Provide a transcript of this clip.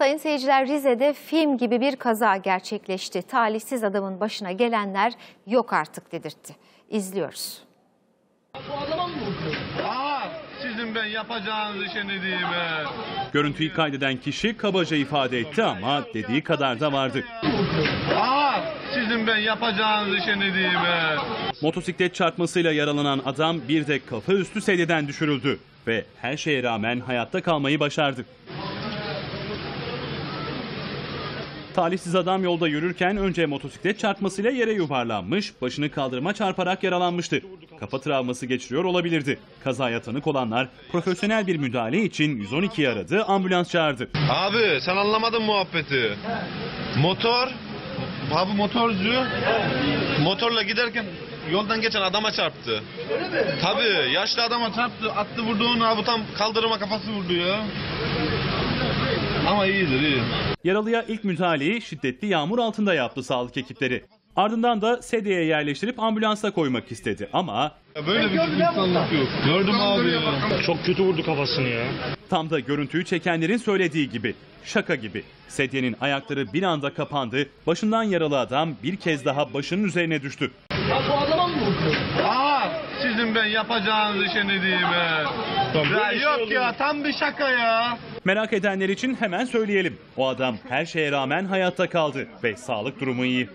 Sayın seyirciler Rize'de film gibi bir kaza gerçekleşti. Talihsiz adamın başına gelenler yok artık dedirtti. İzliyoruz. Aa, sizin ben yapacağınız işe ne diyeyim he? Görüntüyü kaydeden kişi kabaca ifade etti ama dediği kadar da vardı. Aa, sizin ben yapacağınız işe ne diyeyim he? Motosiklet çarpmasıyla yaralanan adam bir de kafa üstü sedyeden düşürüldü ve her şeye rağmen hayatta kalmayı başardı. Talihsiz adam yolda yürürken önce motosiklet çarpmasıyla yere yuvarlanmış, başını kaldırıma çarparak yaralanmıştı. Kafa travması geçiriyor olabilirdi. Kazaya tanık olanlar profesyonel bir müdahale için 112'yi aradı, ambulans çağırdı. Abi sen anlamadın muhabbeti. Motor, abi motorcu motorla giderken yoldan geçen adama çarptı. Tabii yaşlı adama çarptı, attı vurdu onu abi tam kaldırıma kafası vurdu ya. Ama iyidir iyi. Yaralıya ilk müdahaleyi şiddetli yağmur altında yaptı sağlık ekipleri. Ardından da sedyeye yerleştirip ambulansa koymak istedi ama Ya böyle bir insanlık yok. Gördüm abi ya. Çok kötü vurdu kafasını ya. tam da görüntüyü çekenlerin söylediği gibi şaka gibi. Sedyenin ayakları bir anda kapandı, başından yaralı adam bir kez daha başının üzerine düştü. Aa, sizin ben yapacağınız işe ne diyeyim he? Ya şey yok olur ya tam bir şaka ya. Merak edenler için hemen söyleyelim. O adam her şeye rağmen hayatta kaldı ve sağlık durumu iyi.